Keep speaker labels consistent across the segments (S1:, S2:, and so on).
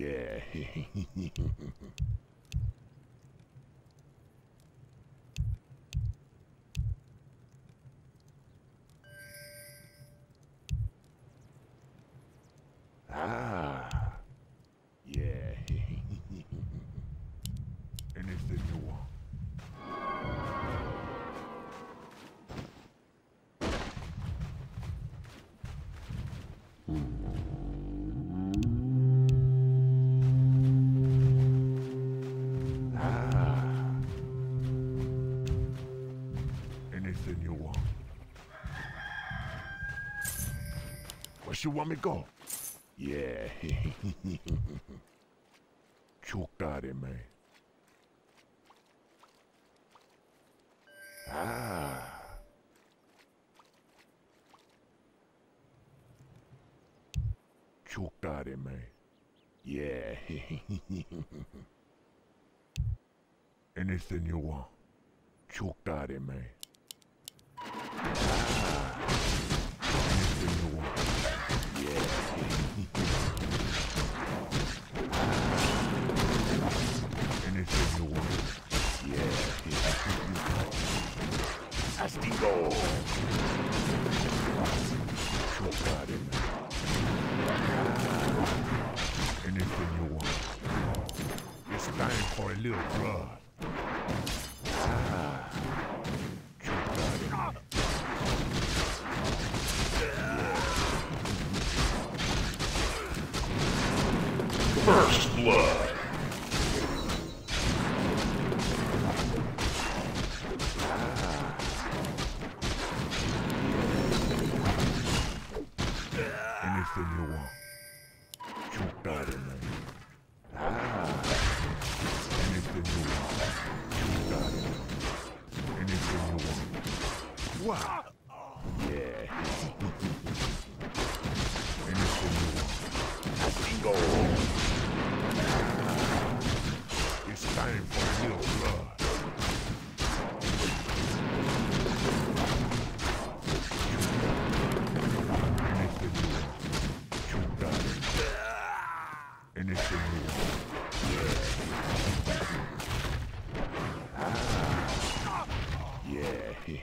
S1: yeah. ago. Yeah. Çok man. Ah. Çok man. Yeah. Anything you want. Çok man. Ah. Anything you want.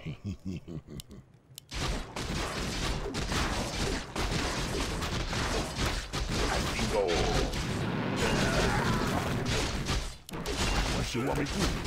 S1: Bingo! What you want me to do?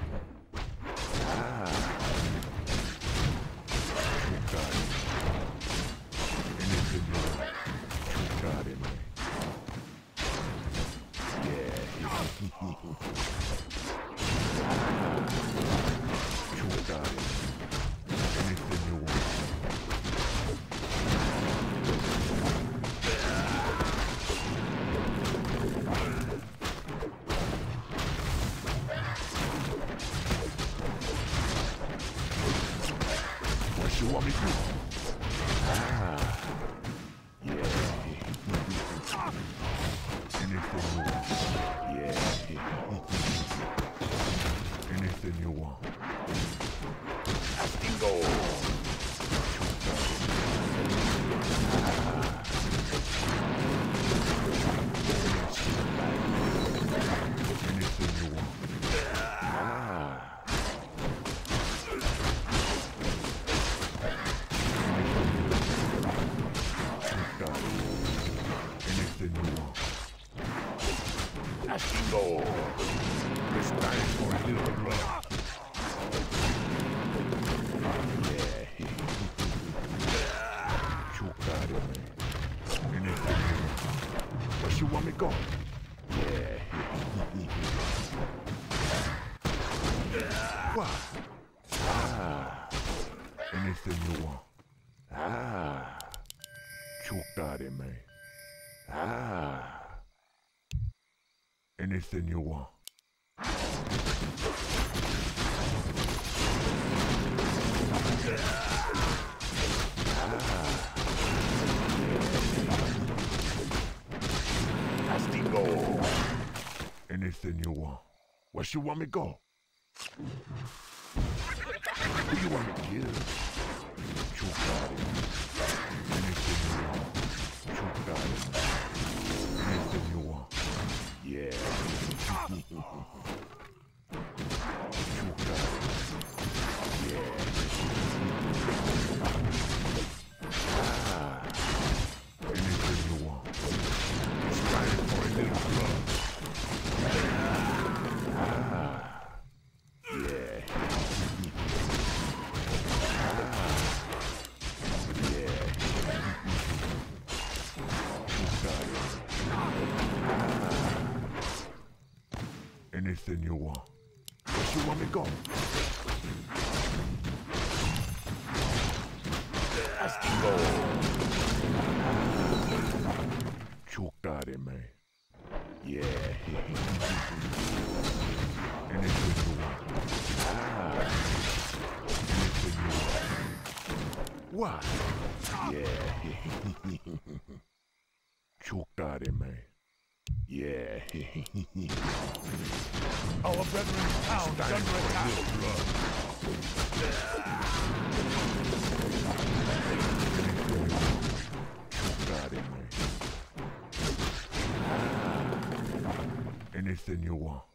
S1: anything you want. Anything you want. Where you want me go? got. Yeah.
S2: Our under attack.
S1: Anything you want.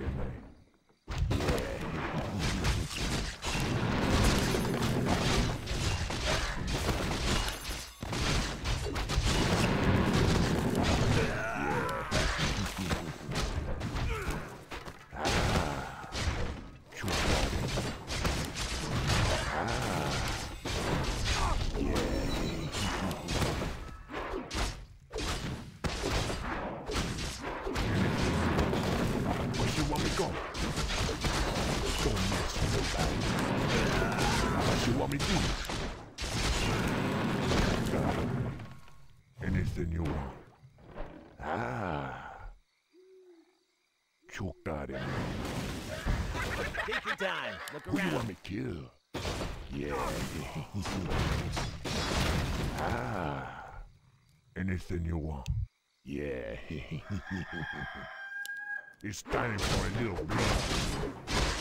S1: Saturday. everything you want. Yeah. it's time for a little blood.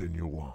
S1: than you want.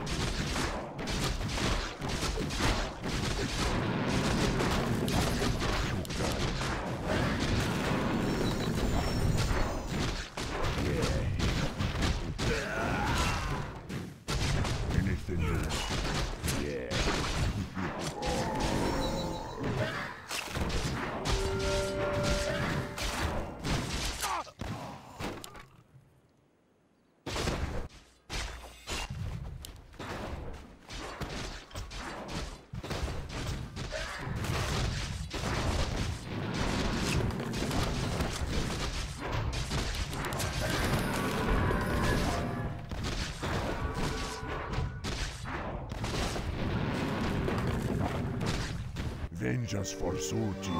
S1: Vengeance forsook you.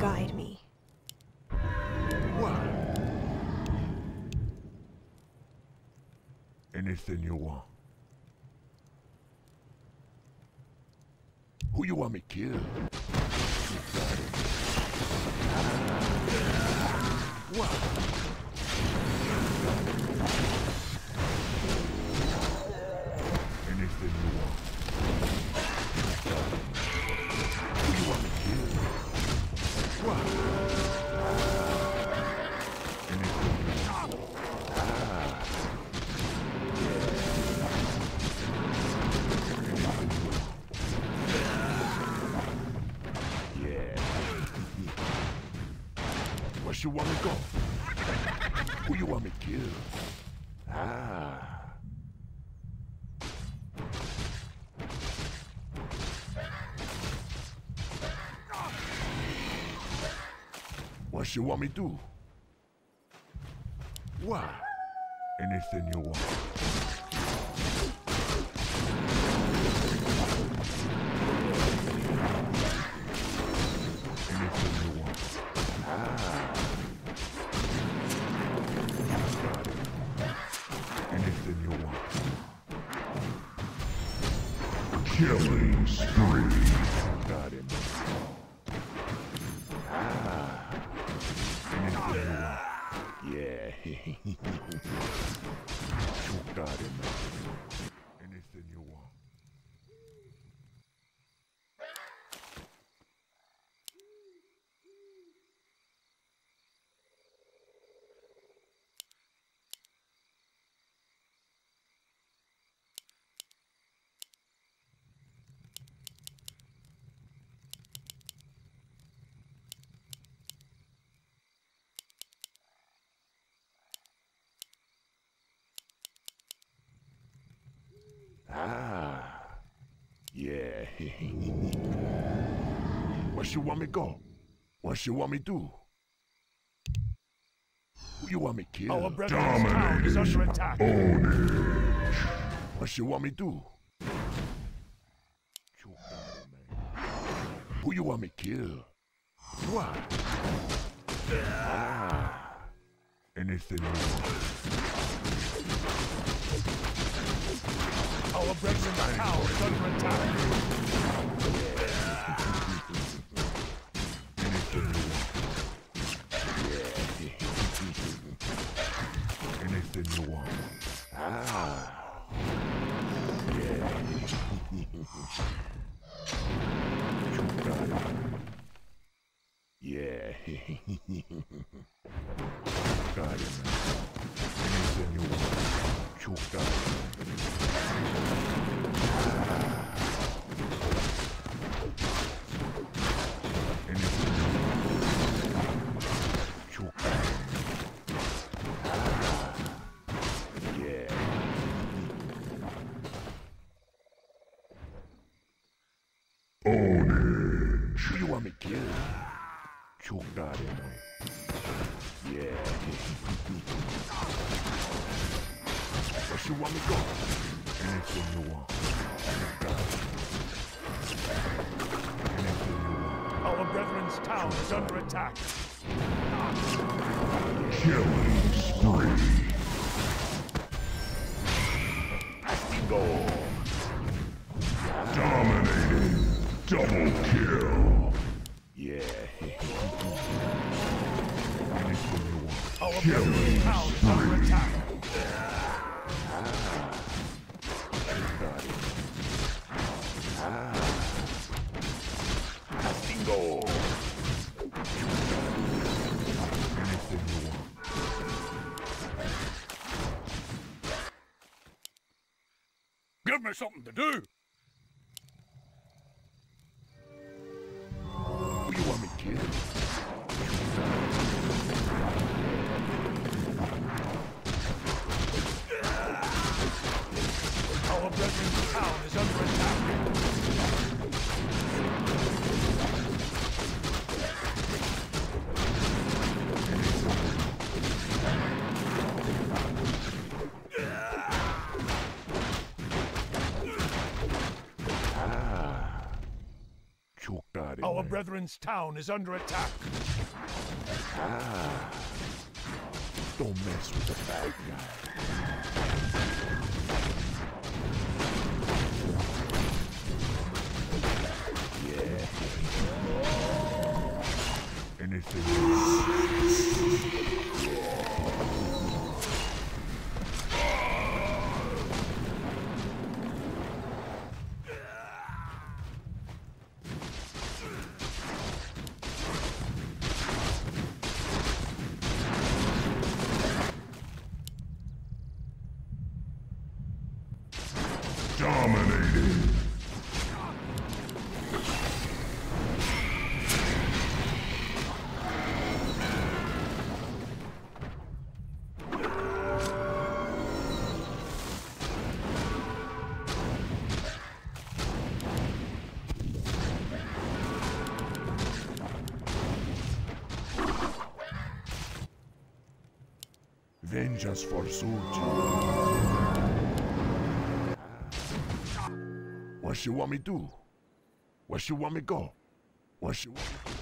S3: Guide me.
S1: What? Anything you want. You want me go? Who you want me kill? Ah. What you want me to do? What? Anything you want. Ah. Yeah. Where you want me go? Where you want me do? Who you want me kill?
S2: Our brethren's town is under attack.
S1: What you want me do? You got it, man. Who you want me kill? What? Ah. Anything you want.
S2: Our brethren's town is under attack.
S1: Ah. Yeah. got it. Anything you want. You got it. Anything you want. You got it. Yeah.
S2: Our brethren's town is under attack.
S1: Killing spree. Astingo. Dominating. Double kill. Yeah. Anything you Çok
S2: Our brethren's town is under attack. Ah.
S1: Don't mess with the bad guy. Yeah. Anything else? Vengeance forsook you. Where she want me do? Where she want me go? Where she want me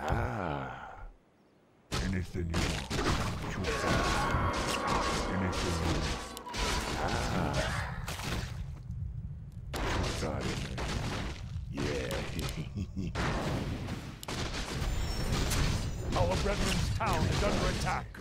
S1: ah. Anything you want. Çok. Anything you want. Ah. It. Yeah.
S2: Our brethren's town is under attack.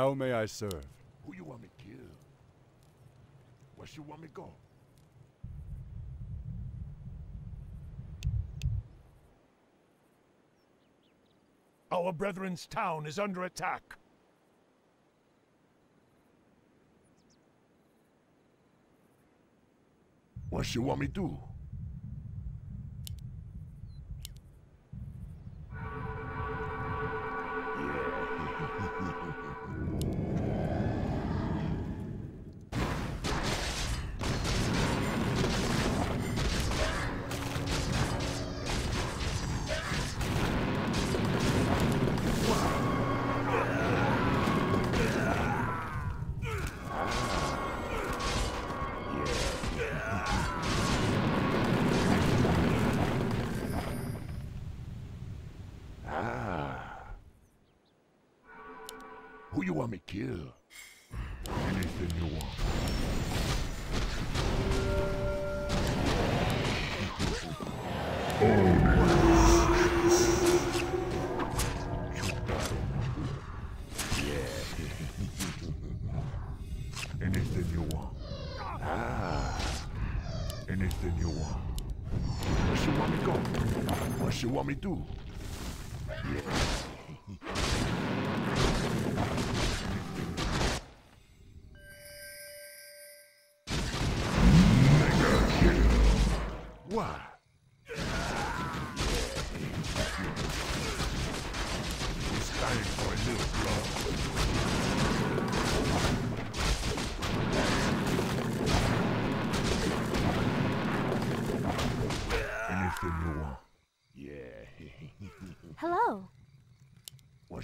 S4: How may I serve?
S1: Who you want me to kill? Where you want me go?
S2: Our brethren's town is under attack.
S1: What you want me do? You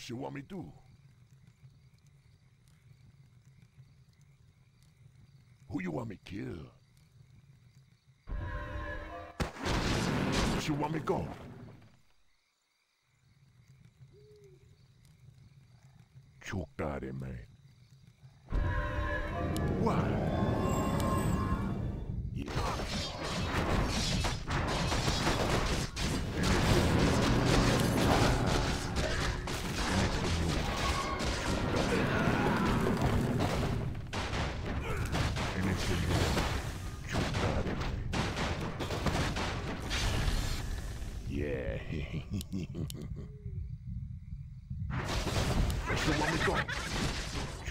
S1: you want me to? Who you want me kill? You want me go? Chokare, man. What? You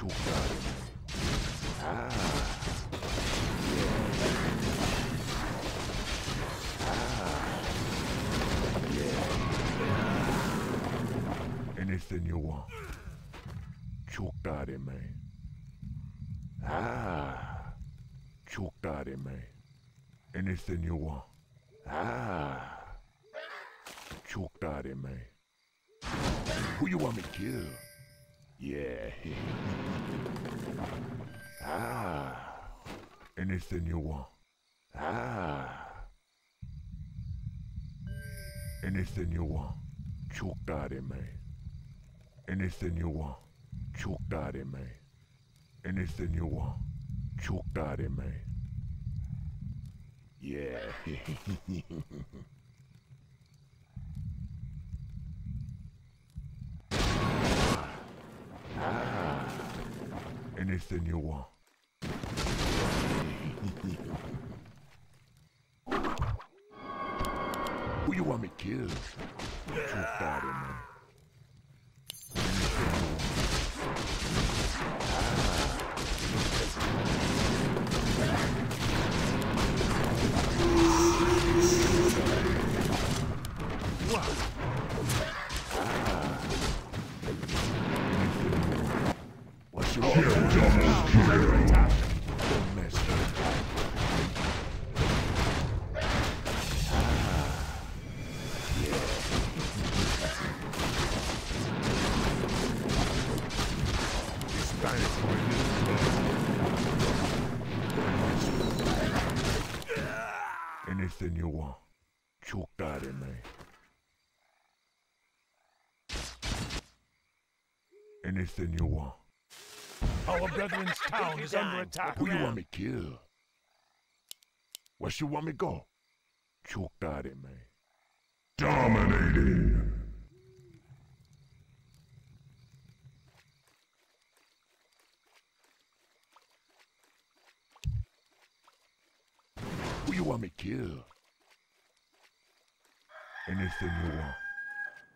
S1: got it. Ah. Ah. Anything you want. Choked out it, man. Ah. choked out it, man. Anything you want. Ah choked out of me. Who you want me to kill? Yeah. ah. Anything you want. Ah. Anything you want. Choked out of me. Anything you want. Choked out of me. Anything you want. Choked out of me. Yeah. Uh-huh. Anything you want. Who you want me killed? Too fat in there. Wow. Anything you want. Choke that in me. Anything you want.
S2: Our brethren's town is under attack.
S1: Who you want me kill? Where you want me go? Choked got it, man. Dominating! Who you want me kill? Anything you want.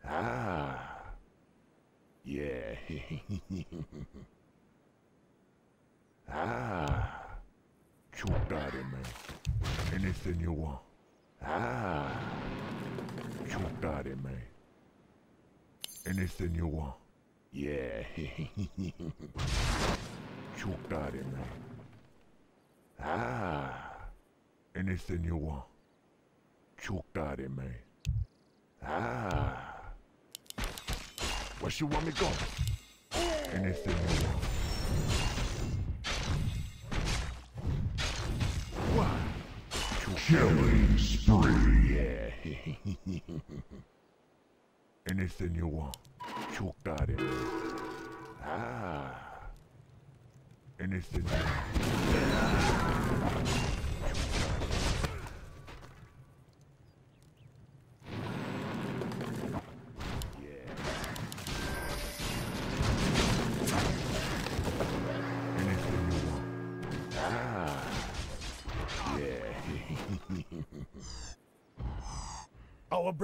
S1: Ah. Yeah. Ah. Shoot at him, man. Anything you want. Ah. Shoot at him, man. Anything you want. Yeah. Shoot at him, man. Ah. Anything you want. Shoot at him, man. Ah. Where she want me go? Oh. Anything you want. Killing spree. Yeah. Anything you want, you got it. Ah. Anything you want.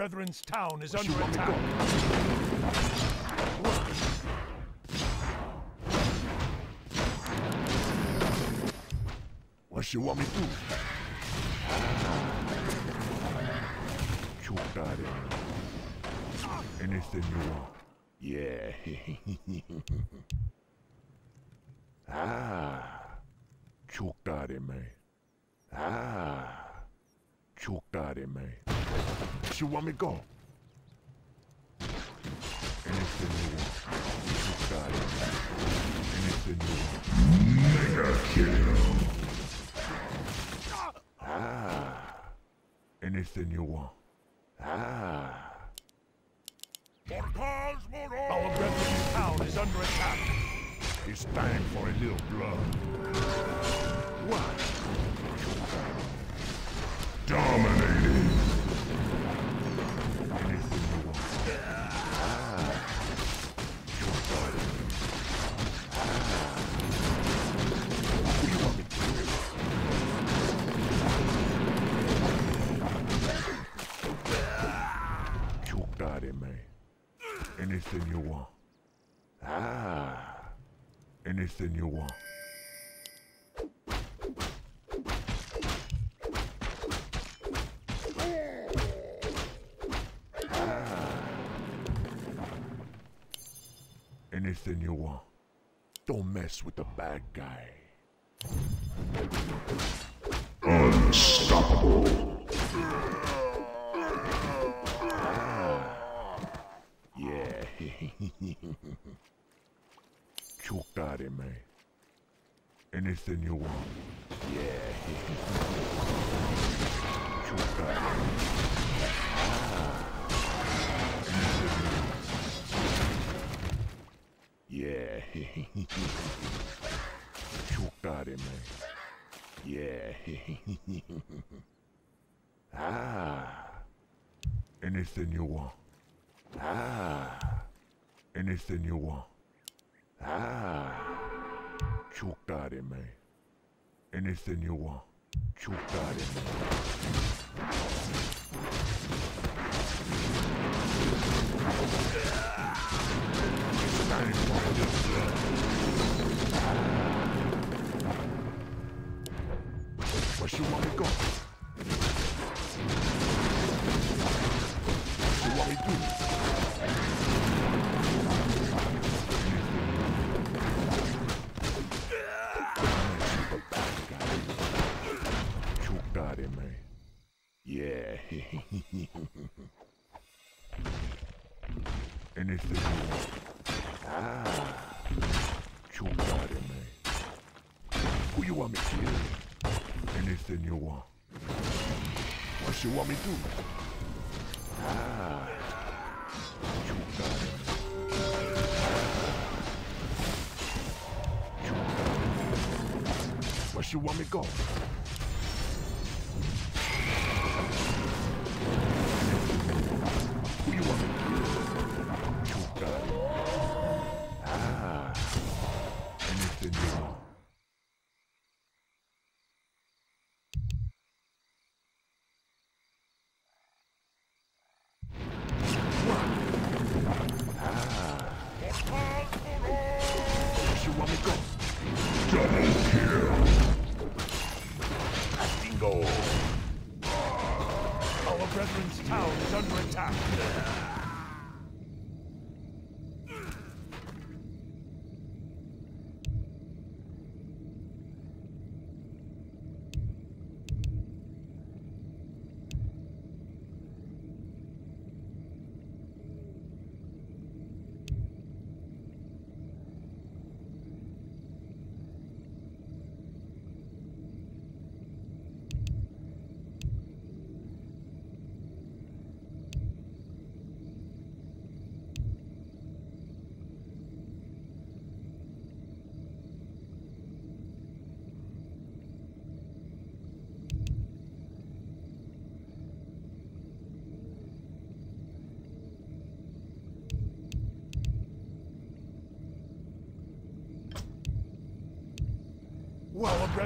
S2: Brethren's town is
S1: What
S2: under attack.
S1: What you want me to do? Choke that in. Anything you want. Yeah. ah. Choke that in, man. Ah. Choke that in, man. What you want me go? Anything you want. That in, man. Anything you want. Mega kill. Ah. Anything you want. Ah.
S2: Our brethren's town is under attack.
S1: It's time for a little blood. What? Dominating. Anything you want. Anything you want. Don't mess with the bad guy. Yeah. That in me. Anything you want. Yeah. Choke that in me. Ah. Anything you want. Yeah. That in me. Yeah. ah. Anything you want. Ah. Anything you want. Ah. Choke that in me. Anything you want. Choke that in me. It's time for a little blood. Where you want me go? What you want me do? Choke that in me. Yeah. Anything you want. Ah. Choke that in me. Who you want me to kill? Anything you want. What you want me to do? Ah. Choke that in me. Where you want me go?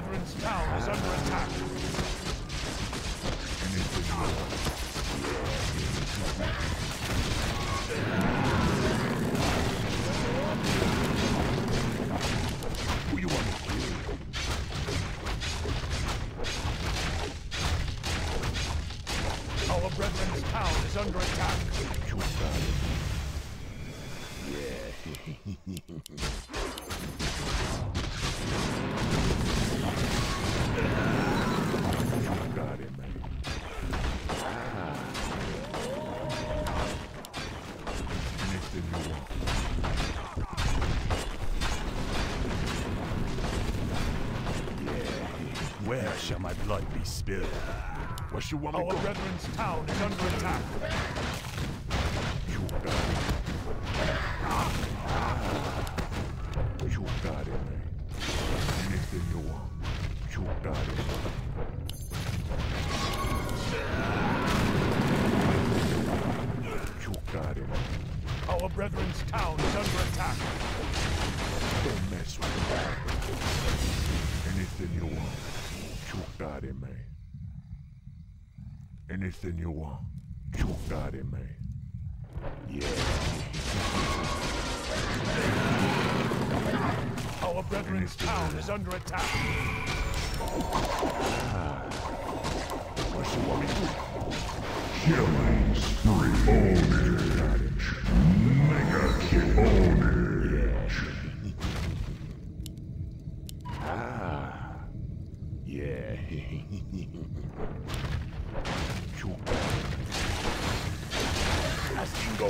S2: Brethren's town is under
S4: build.
S1: What you want
S2: Our brethren's town is under attack.
S1: Yeah. Casting go.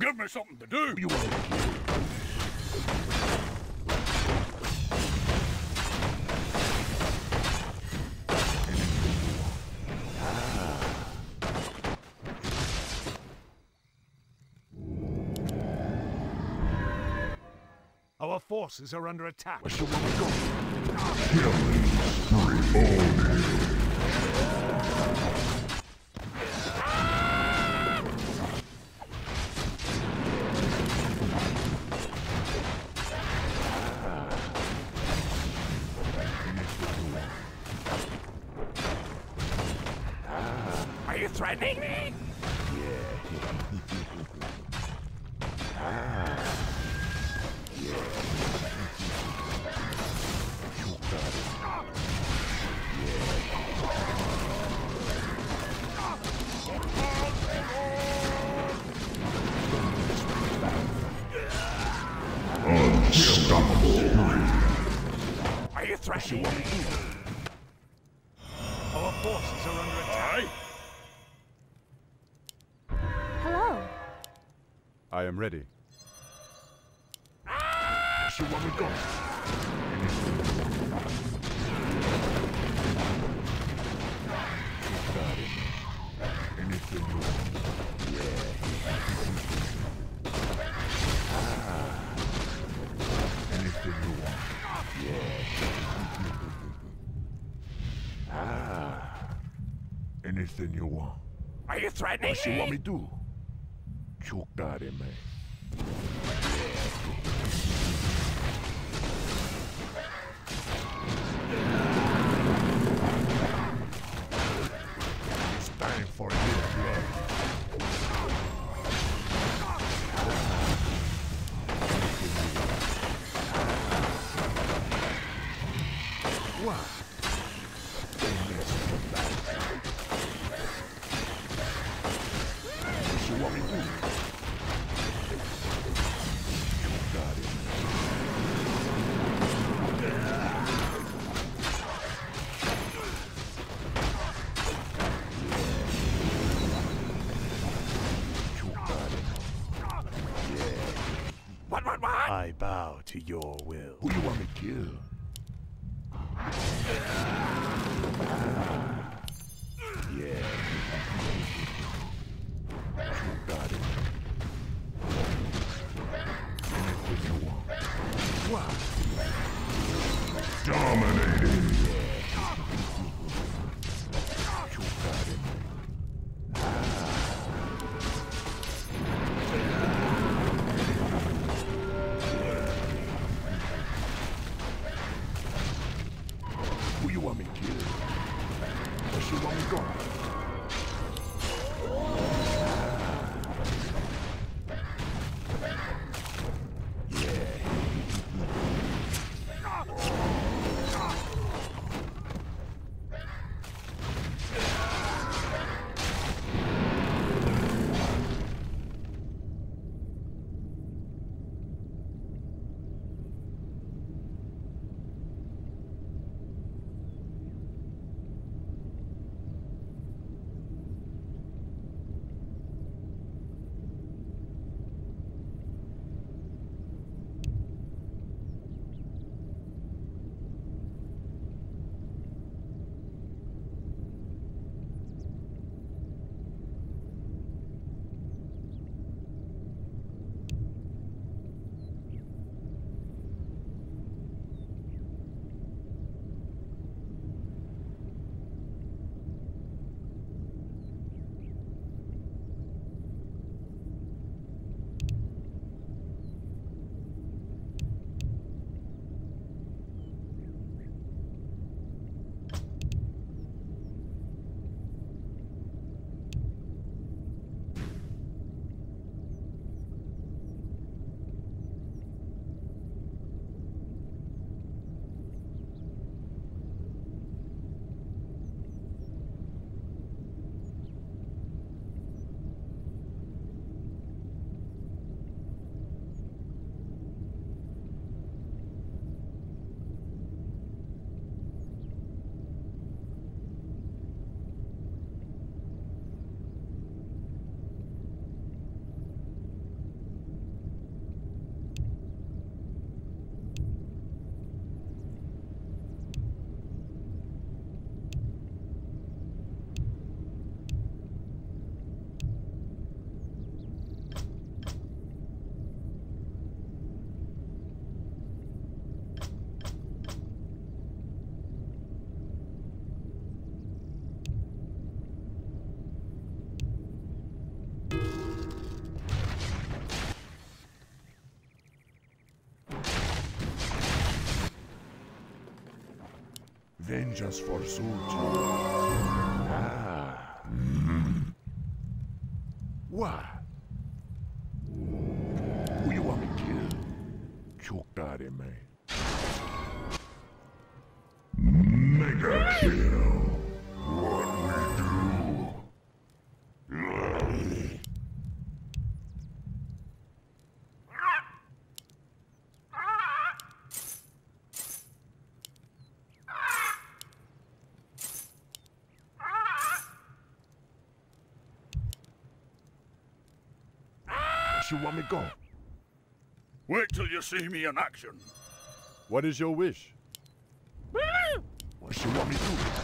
S2: Give me something to do.
S1: You want
S2: forces are under attack.
S1: Where shall we go?
S5: Killing spree
S4: I'm ready.
S1: Shoot what we got. Anything you want.
S2: Are you threatening me?
S1: What you want me to do? Vengeance for Sultan. Ah. Why? You want me go?
S4: Wait till you see me in action. What is your wish?
S1: What you want me to do?